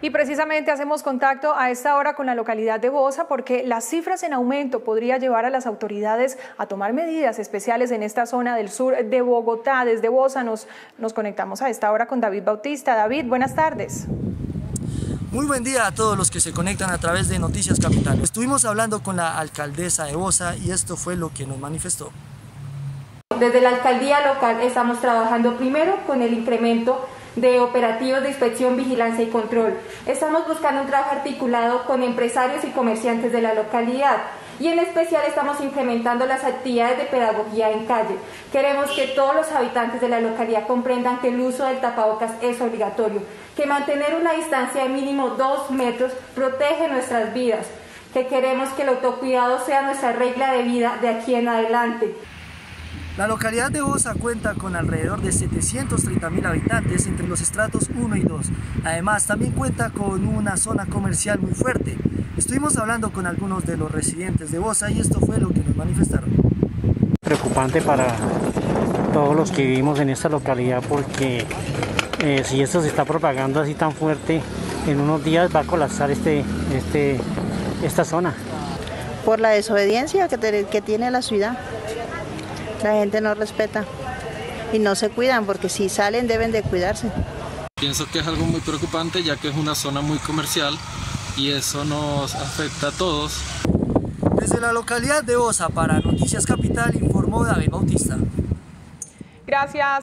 Y precisamente hacemos contacto a esta hora con la localidad de Bosa porque las cifras en aumento podría llevar a las autoridades a tomar medidas especiales en esta zona del sur de Bogotá. Desde Bosa nos, nos conectamos a esta hora con David Bautista. David, buenas tardes. Muy buen día a todos los que se conectan a través de Noticias Capital. Estuvimos hablando con la alcaldesa de Bosa y esto fue lo que nos manifestó. Desde la alcaldía local estamos trabajando primero con el incremento de operativos de inspección, vigilancia y control. Estamos buscando un trabajo articulado con empresarios y comerciantes de la localidad y en especial estamos incrementando las actividades de pedagogía en calle. Queremos que todos los habitantes de la localidad comprendan que el uso del tapabocas es obligatorio, que mantener una distancia de mínimo dos metros protege nuestras vidas, que queremos que el autocuidado sea nuestra regla de vida de aquí en adelante. La localidad de Bosa cuenta con alrededor de 730 mil habitantes entre los estratos 1 y 2. Además, también cuenta con una zona comercial muy fuerte. Estuvimos hablando con algunos de los residentes de Bosa y esto fue lo que nos manifestaron. Preocupante para todos los que vivimos en esta localidad porque eh, si esto se está propagando así tan fuerte, en unos días va a colapsar este, este, esta zona. Por la desobediencia que, te, que tiene la ciudad. La gente no respeta y no se cuidan porque si salen deben de cuidarse. Pienso que es algo muy preocupante ya que es una zona muy comercial y eso nos afecta a todos. Desde la localidad de Osa para Noticias Capital informó David Bautista. Gracias.